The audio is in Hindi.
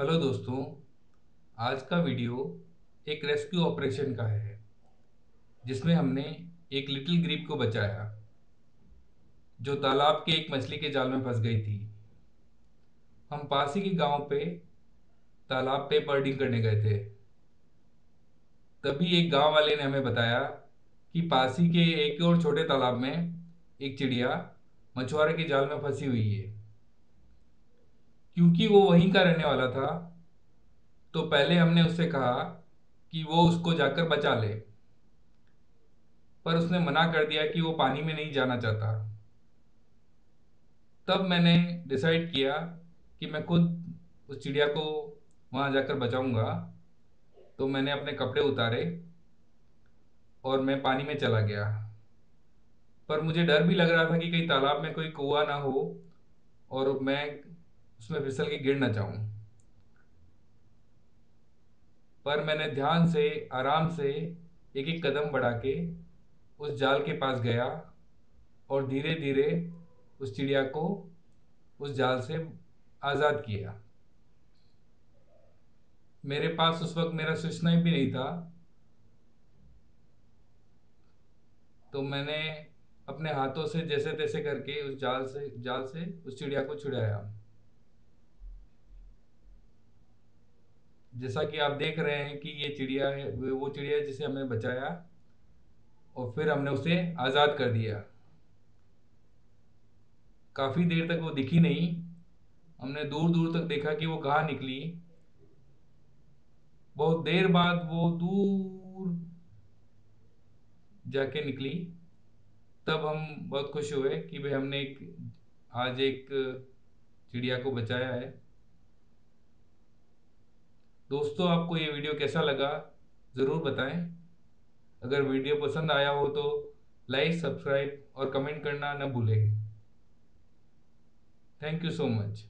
हेलो दोस्तों, आज का वीडियो एक रेस्क्यू ऑपरेशन का है, जिसमें हमने एक लिटिल ग्रीप को बचाया, जो तालाब के एक मछली के जाल में फंस गई थी। हम पास ही के गाँव पे तालाब पे बर्डिंग करने गए थे। तभी एक गाँव वाले ने हमें बताया कि पासी के एक और छोटे तालाब में एक चिड़िया मछुआरे के जाल में फंसी हुई है। क्योंकि वो वहीं का रहने वाला था तो पहले हमने उससे कहा कि वो उसको जाकर बचा ले। पर उसने मना कर दिया कि वो पानी में नहीं जाना चाहता। तब मैंने डिसाइड किया कि मैं खुद उस चिड़िया को वहाँ जाकर बचाऊँगा। तो मैंने अपने कपड़े उतारे और मैं पानी में चला गया। पर मुझे डर भी लग रहा था कि कहीं तालाब में कोई कुआ ना हो और मैं उसमें फिसल के गिर ना जाऊँ। पर मैंने ध्यान से, आराम से एक एक कदम बढ़ा के उस जाल के पास गया और धीरे धीरे उस चिड़िया को उस जाल से आज़ाद किया। मेरे पास उस वक्त मेरा स्विच भी नहीं था। तो मैंने अपने हाथों से जैसे तैसे करके उस जाल से जाल से उस चिड़िया को छुड़ाया। जैसा कि आप देख रहे हैं कि ये चिड़िया है, वो चिड़िया जिसे हमने बचाया और फिर हमने उसे आज़ाद कर दिया। काफ़ी देर तक वो दिखी नहीं। हमने दूर दूर तक देखा कि वो कहाँ निकली। बहुत देर बाद वो दूर जाके निकली। तब हम बहुत खुश हुए कि भाई हमने एक, आज एक चिड़िया को बचाया है। दोस्तों, आपको ये वीडियो कैसा लगा ज़रूर बताएँ। अगर वीडियो पसंद आया हो तो लाइक, सब्सक्राइब और कमेंट करना न भूलें। Thank you so much.